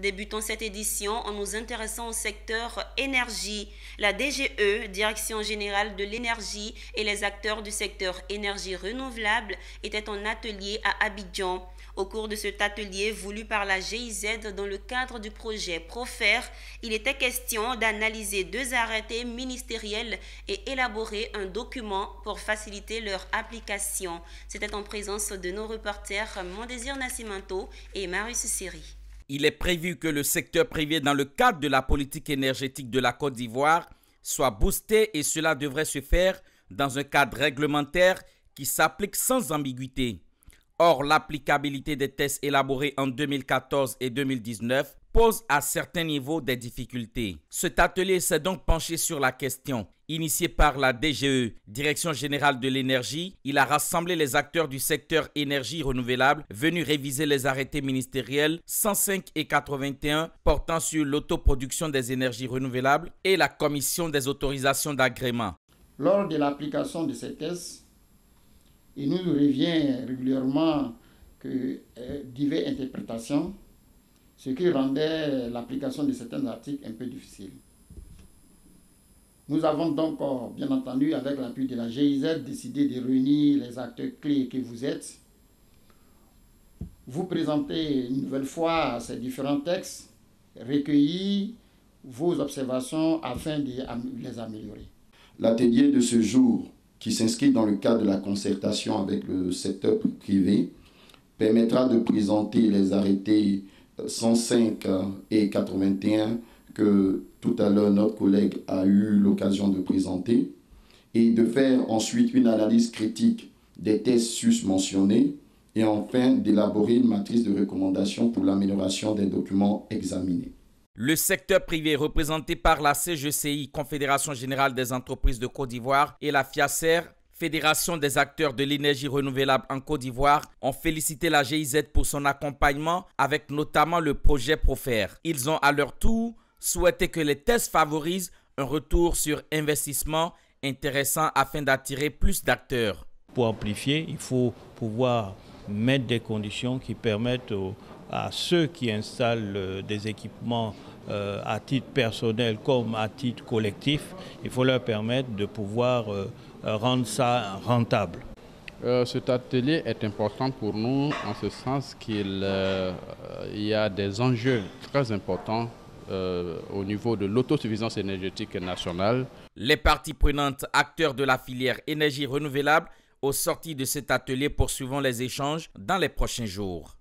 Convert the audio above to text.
Débutons cette édition en nous intéressant au secteur énergie. La DGE, Direction générale de l'énergie, et les acteurs du secteur énergie renouvelable étaient en atelier à Abidjan. Au cours de cet atelier voulu par la GIZ dans le cadre du projet Profer, il était question d'analyser deux arrêtés ministériels et élaborer un document pour faciliter leur application. C'était en présence de nos reporters Mondésir Nascimento et Marius Seri. Il est prévu que le secteur privé dans le cadre de la politique énergétique de la Côte d'Ivoire soit boosté et cela devrait se faire dans un cadre réglementaire qui s'applique sans ambiguïté. Or, l'applicabilité des tests élaborés en 2014 et 2019 pose à certains niveaux des difficultés. Cet atelier s'est donc penché sur la question. Initié par la DGE, Direction générale de l'énergie, il a rassemblé les acteurs du secteur énergie renouvelable venus réviser les arrêtés ministériels 105 et 81 portant sur l'autoproduction des énergies renouvelables et la commission des autorisations d'agrément. Lors de l'application de ces tests, il nous revient régulièrement que euh, interprétations, ce qui rendait l'application de certains articles un peu difficile. Nous avons donc, bien entendu, avec l'appui de la GIZ, décidé de réunir les acteurs clés que vous êtes, vous présenter une nouvelle fois ces différents textes, recueillir vos observations afin de les améliorer. L'atelier de ce jour qui s'inscrit dans le cadre de la concertation avec le secteur privé, permettra de présenter les arrêtés 105 et 81 que tout à l'heure notre collègue a eu l'occasion de présenter et de faire ensuite une analyse critique des tests sus-mentionnés et enfin d'élaborer une matrice de recommandations pour l'amélioration des documents examinés. Le secteur privé représenté par la CGCI, Confédération générale des entreprises de Côte d'Ivoire, et la FIACER, Fédération des acteurs de l'énergie renouvelable en Côte d'Ivoire, ont félicité la GIZ pour son accompagnement avec notamment le projet Profer. Ils ont à leur tour souhaité que les tests favorisent un retour sur investissement intéressant afin d'attirer plus d'acteurs. Pour amplifier, il faut pouvoir mettre des conditions qui permettent à ceux qui installent euh, des équipements euh, à titre personnel comme à titre collectif, il faut leur permettre de pouvoir euh, rendre ça rentable. cet atelier est important pour nous en ce sens qu'il y a des enjeux très importants au niveau de l'autosuffisance énergétique nationale. Les parties prenantes, acteurs de la filière énergie renouvelable, au sorti de cet atelier poursuivant les échanges dans les prochains jours.